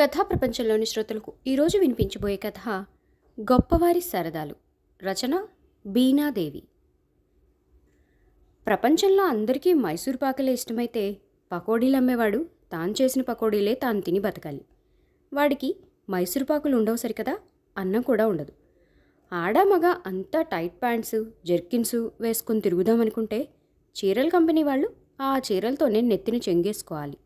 కథా ప్రపంచంలోని శ్రోతలకు ఈరోజు వినిపించబోయే కథ గొప్పవారి సరదాలు. రచన బీనాదేవి. ప్రపంచంలో అందరికీ మైసూర్ పాకలే ఇష్టమైతే పకోడీలు అమ్మేవాడు. తాను చేసిన పకోడీలే తాను తిని బతకాలి. వాడికి మైసూర్ పాకులు ఉండవు సరికదా అన్నం కూడా ఉండదు. ఆడ మగ అంతా టైట్ ప్యాంట్స్ జెర్కిన్స్ వేసుకుని తిరుగుదామనుకుంటే చీరల కంపెనీ వాళ్ళు ఆ చీరలతోనే నెత్తిని చెంగేసుకోవాలి.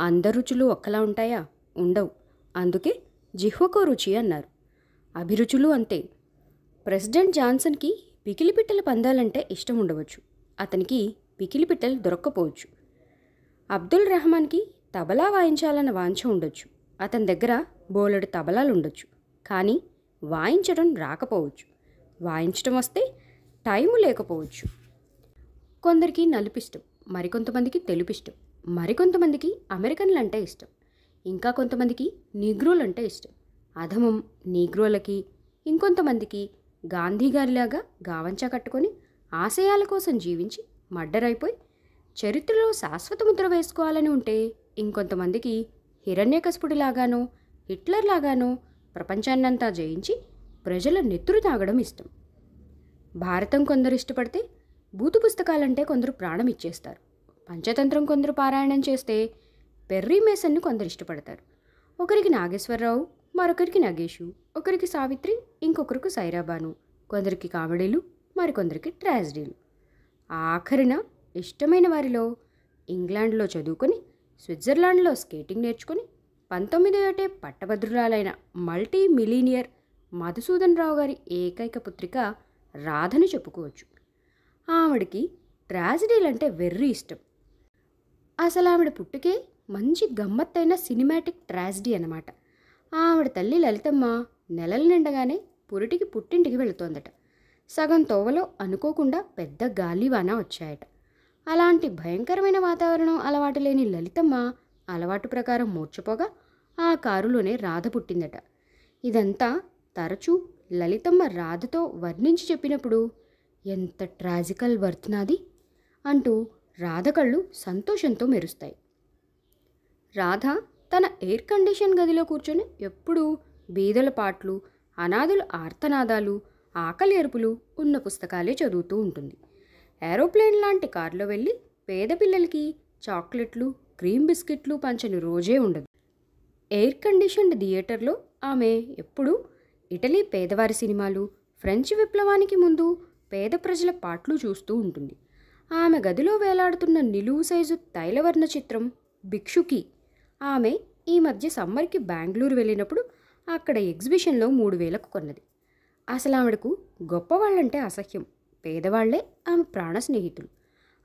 అందరు రుచులు ఒక్కలా ఉంటాయా? ఉండవు. అందుకే జిహ్వకో రుచి అన్నారు. అభిరుచులు అంతే. ప్రెసిడెంట్ జాన్సన్కి పికిలిపిట్టలు పందాలంటే ఇష్టం ఉండవచ్చు. అతనికి పికిలిపిట్టలు దొరక్కపోవచ్చు. అబ్దుల్ రెహమాన్కి తబలా వాయించాలన్న వాంఛ ఉండొచ్చు. అతని దగ్గర బోలెడు తబలాలు ఉండొచ్చు. కానీ వాయించడం రాకపోవచ్చు. వాయించడం వస్తే టైము లేకపోవచ్చు. కొందరికి నలుపిష్టం మరికొంతమందికి తెలుపిష్టం మరికొంతమందికి అమెరికన్లు అంటే ఇష్టం. ఇంకా కొంతమందికి నీగ్రోలు అంటే ఇష్టం. అధమం నీగ్రోలకి ఇంకొంతమందికి గాంధీ గారిలాగా గావంచా కట్టుకొని ఆశయాల కోసం జీవించి మడ్డరైపోయి చరిత్రలో శాశ్వత ముద్ర వేసుకోవాలని ఉంటే ఇంకొంతమందికి హిరణ్యకశపుడిలాగానో హిట్లర్ లాగానో ప్రపంచాన్నంతా జయించి ప్రజల నెత్తురు తాగడం ఇష్టం. భారతం కొందరు ఇష్టపడితే బూతు పుస్తకాలంటే కొందరు ప్రాణం ఇచ్చేస్తారు. పంచతంత్రం కొందరు పారాయణం చేస్తే పెర్రీ మేసన్ను కొందరు ఇష్టపడతారు. ఒకరికి నాగేశ్వరరావు మరొకరికి నగేషు ఒకరికి సావిత్రి ఇంకొకరికి సైరాబాను కొందరికి కామెడీలు మరికొందరికి ట్రాజడీలు. ఆఖరిన ఇష్టమైన వారిలో ఇంగ్లాండ్లో చదువుకొని స్విట్జర్లాండ్లో స్కేటింగ్ నేర్చుకుని పంతొమ్మిదో ఏటే పట్టభద్రురాలైన మల్టీ మిలీనియర్ మధుసూదన్ రావు గారి ఏకైక పుత్రిక రాధను చెప్పుకోవచ్చు. ఆవిడకి ట్రాజడీలంటే వెర్రి ఇష్టం. అసలు ఆవిడ పుట్టుకే మంచి గమ్మత్తైన సినిమాటిక్ ట్రాజిడీ అన్నమాట. ఆవిడ తల్లి లలితమ్మ నెలలు నిండగానే పురిటికి పుట్టింటికి వెళుతోందట. సగం తోవలో అనుకోకుండా పెద్ద గాలివాన వచ్చాయట. అలాంటి భయంకరమైన వాతావరణం అలవాటు లేని లలితమ్మ అలవాటు ప్రకారం మూర్చపోగా ఆ కారులోనే రాధ పుట్టిందట. ఇదంతా తరచూ లలితమ్మ రాధతో వర్ణించి చెప్పినప్పుడు ఎంత ట్రాజికల్ వర్త్ నాది అంటూ రాధ కళ్ళు సంతోషంతో మెరుస్తాయి. రాధ తన ఎయిర్ కండిషన్ గదిలో కూర్చొని ఎప్పుడూ బీదల పాటలు అనాథుల ఆర్తనాదాలు ఆకలి ఎరుపులు ఉన్న పుస్తకాలే చదువుతూ ఉంటుంది. ఏరోప్లేన్ లాంటి కారులో వెళ్ళి పేద పిల్లలకి చాక్లెట్లు క్రీమ్ బిస్కెట్లు పంచని రోజే ఉండదు. ఎయిర్ కండిషన్డ్ థియేటర్లో ఆమె ఎప్పుడూ ఇటలీ పేదవారి సినిమాలు ఫ్రెంచ్ విప్లవానికి ముందు పేద ప్రజల పాటలు చూస్తూ ఉంటుంది. ఆమె గదిలో వేలాడుతున్న నిలువు సైజు తైలవర్ణ చిత్రం భిక్షుకి ఆమె ఈ మధ్య సమ్మర్కి బెంగళూరు వెళ్ళినప్పుడు అక్కడ ఎగ్జిబిషన్లో మూడు వేలకు కొన్నది. అసలు ఆవిడకు గొప్పవాళ్ళంటే అసహ్యం. పేదవాళ్ళే ఆమె ప్రాణ స్నేహితులు.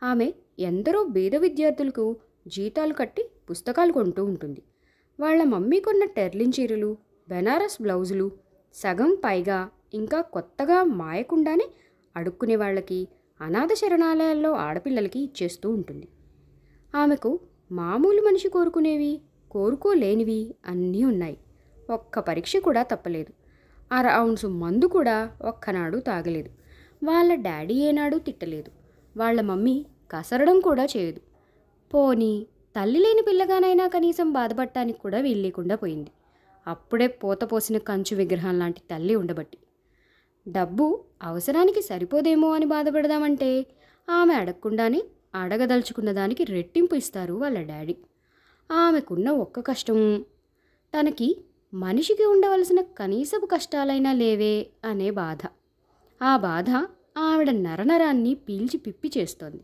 ఆమె ఎందరో బీద విద్యార్థులకు జీతాలు కట్టి పుస్తకాలు కొంటూ ఉంటుంది. వాళ్ళ మమ్మీ కొన్న టెర్లిన్ చీరలు బెనారస్ బ్లౌజులు సగం పైగా ఇంకా కొత్తగా మాయకుండానే అడుక్కునే వాళ్ళకి అనాథ శరణాలయాల్లో ఆడపిల్లలకి ఇచ్చేస్తూ ఉంటుంది. ఆమెకు మామూలు మనిషి కోరుకునేవి కోరుకోలేనివి అన్నీ ఉన్నాయి. ఒక్క పరీక్ష కూడా తప్పలేదు. అర ఔన్సు మందు కూడా ఒక్కనాడు తాగలేదు. వాళ్ళ డాడీ ఏనాడు తిట్టలేదు. వాళ్ళ మమ్మీ కసరడం కూడా చేయదు. పోనీ తల్లి లేని పిల్లగానైనా కనీసం బాధపడటానికి కూడా వీల్లేకుండా పోయింది. అప్పుడే పూత పోసిన కంచు విగ్రహం లాంటి తల్లి ఉండబట్టి. డబ్బు అవసరానికి సరిపోదేమో అని బాధపడదామంటే ఆమె అడగకుండానే అడగదలుచుకున్న దానికి రెట్టింపు ఇస్తారు వాళ్ళ డాడీ. ఆమెకున్న ఒక్క కష్టం తనకి మనిషికి ఉండవలసిన కనీసపు కష్టాలైనా లేవే అనే బాధ. ఆ బాధ ఆవిడ నరనరాన్ని పీల్చి పిప్పి చేస్తోంది.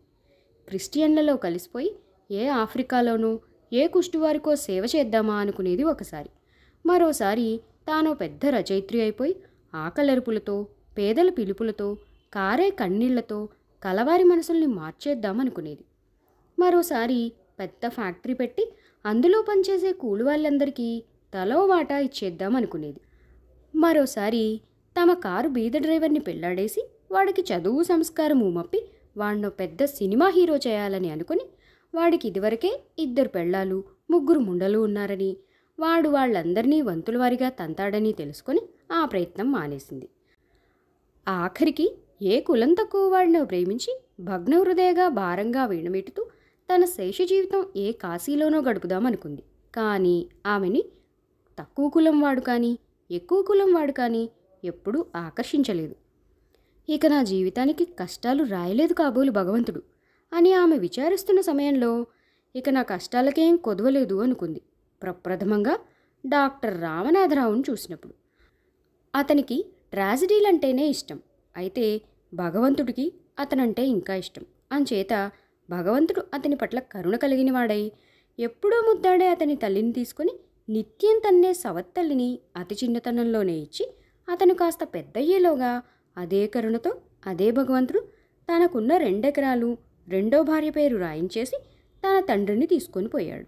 క్రిస్టియన్లలో కలిసిపోయి ఏ ఆఫ్రికాలోనో ఏ కుష్టివారికో సేవ చేద్దామా అనుకునేది ఒకసారి. మరోసారి తాను పెద్ద రచయిత్రి అయిపోయి ఆకలెరుపులతో పేదల పిలుపులతో కారే కన్నీళ్ళతో కలవారి మనసుల్ని మార్చేద్దామనుకునేది. మరోసారి పెద్ద ఫ్యాక్టరీ పెట్టి అందులో పనిచేసే కూలి వాళ్ళందరికీ తలో వాటా ఇచ్చేద్దాం అనుకునేది మరోసారి తమ కారు బీద డ్రైవర్ని పెళ్ళాడేసి వాడికి చదువు సంస్కారం ఊమప్పి వాడినో పెద్ద సినిమా హీరో చేయాలని అనుకుని వాడికి ఇదివరకే ఇద్దరు పెళ్ళాలు ముగ్గురు ముండలు ఉన్నారని వాడు వాళ్ళందరినీ వంతుల వారిగా తంతాడని తెలుసుకొని ఆ ప్రయత్నం మానేసింది. ఆఖరికి ఏ కులం తక్కువ వాడినో ప్రేమించి భగ్న హృదయగా భారంగా వీణమిటుతూ తన శేష జీవితం ఏ కాశీలోనో గడుపుదామనుకుంది. కానీ ఆమెని తక్కువ కులం వాడు కానీ ఎక్కువ కులం వాడు కానీ ఎప్పుడూ ఆకర్షించలేదు. ఇక నా జీవితానికి కష్టాలు రాయలేదు కాబోలు భగవంతుడు అని ఆమె విచారిస్తున్న సమయంలో ఇక నా కష్టాలకేం కొదవలేదు అనుకుంది. ప్రప్రథమంగా డాక్టర్ రామనాథరావును చూసినప్పుడు. అతనికి ట్రాజడీలంటేనే ఇష్టం. అయితే భగవంతుడికి అతనంటే ఇంకా ఇష్టం. అంచేత భగవంతుడు అతని పట్ల కరుణ కలిగిన వాడై ఎప్పుడో ముద్దాడే అతని తల్లిని తీసుకొని నిత్యం తన్నే సవత్తల్లిని అతి చిన్నతనంలోనే ఇచ్చి అతను కాస్త పెద్దయ్యేలోగా అదే కరుణతో అదే భగవంతుడు తనకున్న రెండెకరాలు రెండో భార్య పేరు రాయించేసి తన తండ్రిని తీసుకొని పోయాడు.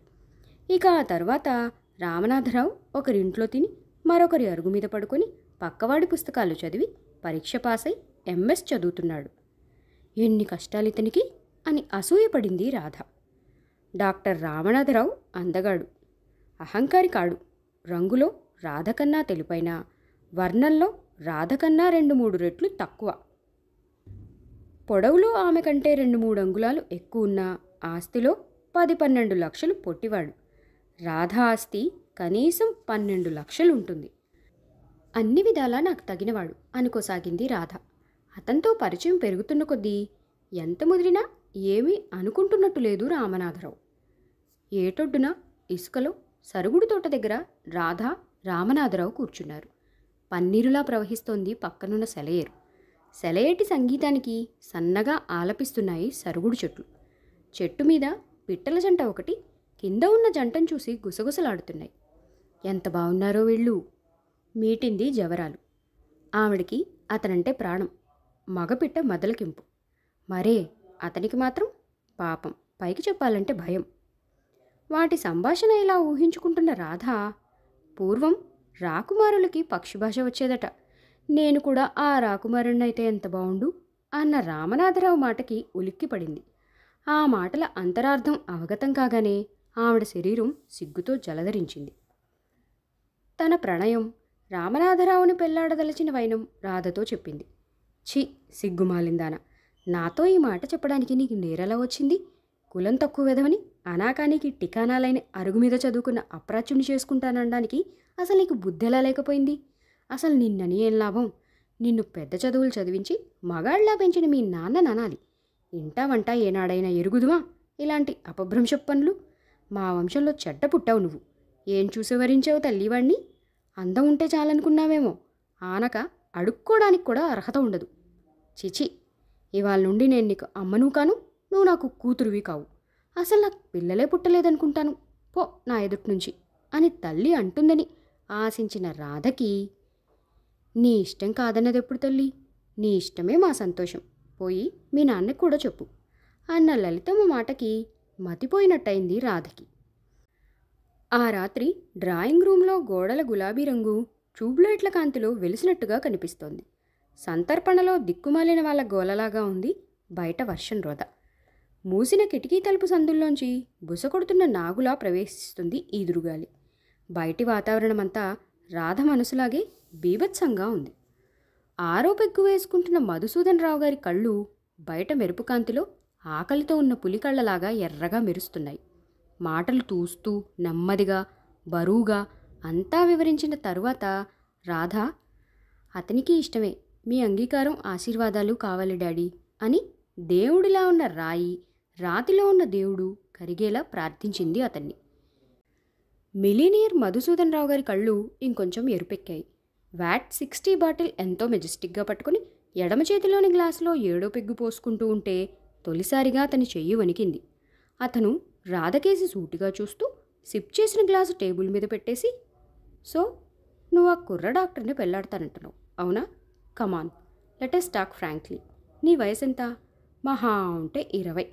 ఇక ఆ తర్వాత రామనాథరావు ఒకరింట్లో తిని మరొకరి అరుగు మీద పడుకొని పక్కవాడి పుస్తకాలు చదివి పరీక్ష పాస్ అయి ఎంఎస్ చదువుతున్నాడు. ఎన్ని కష్టాలు ఇతనికి అని అసూయపడింది రాధ. డాక్టర్ రామనాథరావు అందగాడు. అహంకారి కాడు. రంగులో రాధకన్నా తెలుపైన వర్ణంలో రాధకన్నా రెండు మూడు రెట్లు తక్కువ. పొడవులో ఆమె కంటే రెండు మూడు అంగుళాలు ఎక్కువ ఉన్న ఆస్తిలో పది పన్నెండు లక్షలు పొట్టివాడు. రాధ ఆస్తి కనీసం పన్నెండు లక్షలు ఉంటుంది అన్ని విధాలా నాకు తగినవాడు అనుకోసాగింది రాధ. అతనితో పరిచయం పెరుగుతున్న కొద్దీ ఎంత ముదిరినా ఏమీ అనుకుంటున్నట్టు లేదు రామనాథరావు. ఏటొడ్డున ఇసుకలో సరుగుడు తోట దగ్గర రాధ రామనాథరావు కూర్చున్నారు. పన్నీరులా ప్రవహిస్తోంది పక్కనున్న సెలయేరు. సెలయేటి సంగీతానికి సన్నగా ఆలపిస్తున్నాయి సరుగుడు చెట్లు. చెట్టు మీద పిట్టల జంట ఒకటి కింద ఉన్న జంటను చూసి గుసగుసలాడుతున్నాయి. ఎంత బాగున్నారో వీళ్ళు! మీటింది జవరాలు. ఆవిడికి అతనంటే ప్రాణం మగపిట్ట మొదలకింపు. మరే అతనికి మాత్రం పాపం పైకి చెప్పాలంటే భయం. వాటి సంభాషణ ఇలా ఊహించుకుంటున్న రాధ పూర్వం రాకుమారులకి పక్షి భాష వచ్చేదట. నేను కూడా ఆ రాకుమారుణ్ణైతే ఎంత బావుండు? అన్న రామనాథరావు మాటకి ఉలిక్కిపడింది ఆ మాటల అంతరార్థం అవగతం కాగానే ఆవిడ శరీరం సిగ్గుతో జలధరించింది. తన ప్రణయం రామనాథరావుని పెళ్ళాడదలచిన వైనం రాధతో చెప్పింది. ఛీ సిగ్గుమాలిందాన నాతో ఈ మాట చెప్పడానికి నీకు నేరెలా వచ్చింది? కులం తక్కువ వెదవని అనాకానికి టికానాలైన అరుగు మీద చదువుకున్న అప్రాచుని చేసుకుంటానడానికి అసలు నీకు బుద్ధెలా లేకపోయింది? అసలు నిన్నని ఏం లాభం? నిన్ను పెద్ద చదువులు చదివించి మగాళ్ళలా పెంచిన మీ నాన్న ననాలి. ఇంటా వంట ఏనాడైనా ఎరుగుదువా? ఇలాంటి అపభ్రంశ పనులు? మా వంశంలో చెడ్డ పుట్టావు నువ్వు. ఏం చూసి వరించావు తల్లివాణ్ణి? అందం ఉంటే చాలనుకున్నావేమో. ఆనక అడుక్కోవడానికి కూడా అర్హత ఉండదు. చిచి ఇవాళ నుండి నేను నీకు అమ్మను కాను నువ్వు నాకు కూతురువి కావు. అసలు నాకు పిల్లలే పుట్టలేదనుకుంటాను. పో నా ఎదుటి నుంచి అని తల్లి అంటుందని ఆశించిన రాధకి నీ ఇష్టం కాదన్నది ఎప్పుడు తల్లి? నీ ఇష్టమే మా సంతోషం. పోయి మీ నాన్నకి కూడా చెప్పు. అన్న లలితమ్మ మాటకి మతిపోయినట్టయింది రాధకి. ఆ రాత్రి డ్రాయింగ్ రూమ్లో గోడల గులాబీ రంగు ట్యూబ్లైట్ల కాంతిలో వెలిసినట్టుగా కనిపిస్తోంది. సంతర్పణలో దిక్కుమాలిన వాళ్ళ గోలలాగా ఉంది బయట వర్షం రోద మూసిన కిటికీ తలుపు సందుల్లోంచి బుసకొడుతున్న నాగులా ప్రవేశిస్తుంది ఈదురుగాలి. బయటి వాతావరణమంతా రాధ మనసులాగే బీభత్సంగా ఉంది. ఆరో పెగ్గు వేసుకుంటున్న మధుసూదన్ రావు గారి కళ్ళు బయట మెరుపు కాంతిలో ఆకలితో ఉన్న పులికళ్ళలాగా ఎర్రగా మెరుస్తున్నాయి. మాటలు తూస్తూ నెమ్మదిగా బరువుగా అంతా వివరించిన తరువాత రాధ అతనికి ఇష్టమే. మీ అంగీకారం ఆశీర్వాదాలు కావాలి డాడీ అని దేవుడిలా ఉన్న రాయి రాతిలో ఉన్న దేవుడు కరిగేలా ప్రార్థించింది అతన్ని. మిలీనియర్ మధుసూదన్ రావు గారి కళ్ళు ఇంకొంచెం ఎరుపెక్కాయి. వ్యాట్ సిక్స్టీ బాటిల్ ఎంతో మెజెస్టిక్గా పట్టుకుని ఎడమ చేతిలోని గ్లాసులో ఏడో పెగ్గు పోసుకుంటూ ఉంటే తొలిసారిగా అతని చెయ్యి వణికింది. అతను రాధకేసి సూటిగా చూస్తూ సిప్ చేసిన గ్లాసు టేబుల్ మీద పెట్టేసి సో నువ్వు ఆ కుర్ర డాక్టర్ని పెళ్ళాడతానంటున్నావు అవునా? కమాన్ లెటెస్ టాక్ ఫ్రాంక్లీ నీ వయసు ఎంత మహా ఉంటే ఇరవై.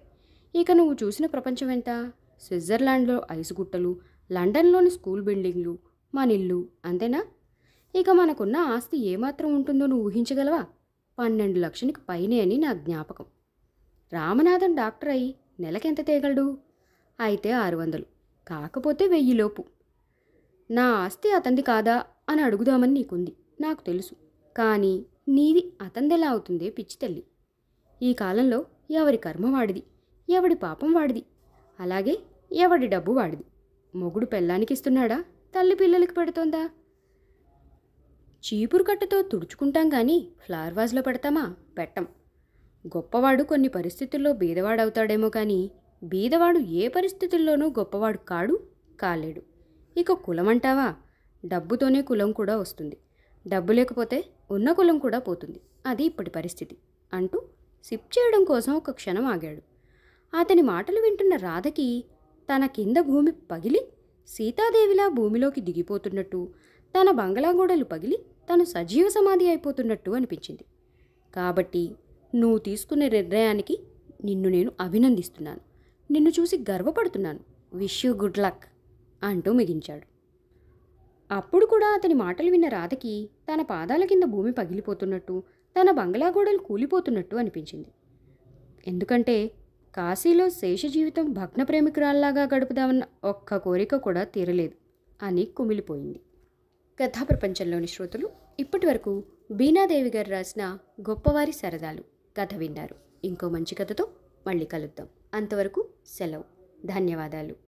ఇక నువ్వు చూసిన ప్రపంచం ఎంత? స్విట్జర్లాండ్లో ఐసు గుట్టలు లండన్లోని స్కూల్ బిల్డింగ్లు మనిల్లు అంతేనా? ఇక మనకున్న ఆస్తి ఏమాత్రం ఉంటుందో నువ్వు ఊహించగలవా? పన్నెండు లక్షలకి పైనే అని నా జ్ఞాపకం. రామనాథన్ డాక్టర్ అయి నెలకెంత తేగలడు? అయితే ఆరు వందలు కాకపోతే వెయ్యిలోపు. నా ఆస్తి అతంది కాదా అని అడుగుదామని నీకుంది. నాకు తెలుసు. కానీ నీది అతందెలా అవుతుందే పిచ్చి తల్లి. ఈ కాలంలో ఎవరి కర్మ వాడిది? ఎవడి పాపం వాడిది? అలాగే ఎవడి డబ్బు వాడిది? మొగుడు పెళ్ళానికి ఇస్తున్నాడా తల్లి పిల్లలకి పెడుతోందా? చీపురు కట్టతో తుడుచుకుంటాం కానీ ఫ్లవర్ వాజ్లో పెడతామా? పెట్టం. గొప్పవాడు కొన్ని పరిస్థితుల్లో బీదవాడవుతాడేమో కానీ బీదవాడు ఏ పరిస్థితుల్లోనూ గొప్పవాడు కాడు కాలేడు. ఇక కులం అంటావా డబ్బుతోనే కులం కూడా వస్తుంది. డబ్బు లేకపోతే ఉన్న కులం కూడా పోతుంది. అది ఇప్పటి పరిస్థితి అంటూ సిప్ చేయడం కోసం ఒక క్షణం ఆగాడు. అతని మాటలు వింటున్న రాధకి తన కింద భూమి పగిలి సీతాదేవిలా భూమిలోకి దిగిపోతున్నట్టు తన బంగళా గోడలు పగిలి తను సజీవ సమాధి అయిపోతున్నట్టు అనిపించింది. కాబట్టి నువ్వు తీసుకునే నిర్ణయానికి నిన్ను నేను అభినందిస్తున్నాను. నిన్ను చూసి గర్వపడుతున్నాను. విష్ యూ గుడ్ లక్ అంటూ మిగించాడు. అప్పుడు కూడా అతని మాటలు విన్న రాధకి తన పాదాల కింద భూమి పగిలిపోతున్నట్టు తన బంగ్లా గోడలు కూలిపోతున్నట్టు అనిపించింది. ఎందుకంటే కాశీలో శేష జీవితం భగ్న ప్రేమికురాల్లాగా గడుపుదామన్న ఒక్క కోరిక కూడా తీరలేదు అని కుమిలిపోయింది. కథా ప్రపంచంలోని శ్రోతలు ఇప్పటి వరకు బీనాదేవి గారు రాసిన గొప్పవారి సరదాలు కథ విన్నారు. ఇంకో మంచి కథతో మళ్ళీ కలుద్దాం. అంతవరకు సెలవు. ధన్యవాదాలు.